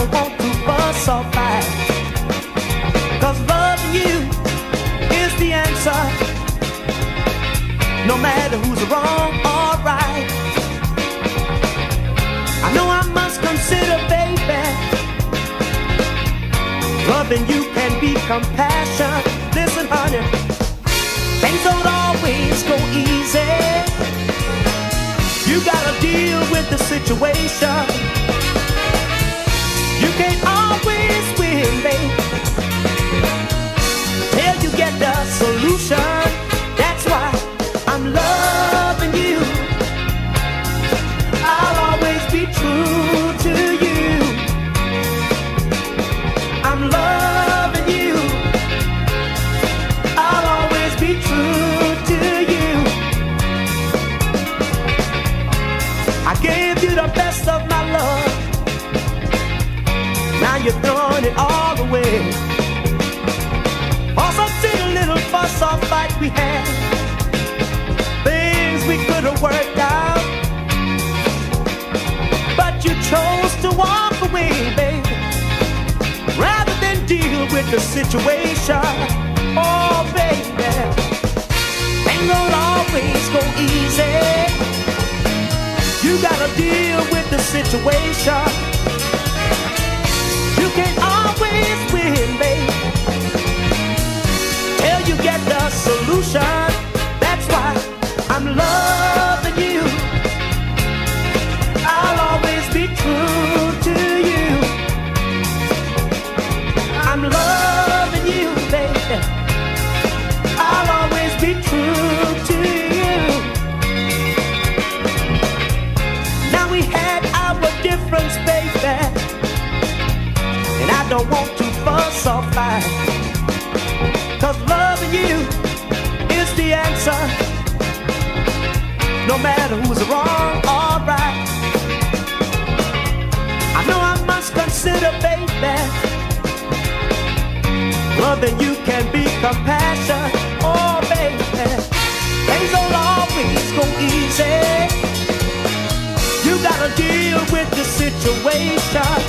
don't want to fuss or fight. Loving you is the answer. No matter who's wrong or right. I know I must consider, baby. Loving you can be compassion. Listen, honey. Things don't always go easy. You gotta deal with the situation. You're throwing it all away. Also, see a little fuss or fight we had. Things we could have worked out. But you chose to walk away, baby. Rather than deal with the situation. Oh, baby. Things don't always go easy. You gotta deal with the situation. I'm loving you. I'll always be true to you. I'm loving you, baby. I'll always be true to you. Now we had our difference, baby. And I don't want to fuss or fight. Cause loving you is the answer. Loving you can be compassion. Oh, baby. Things don't always go easy. You gotta deal with the situation.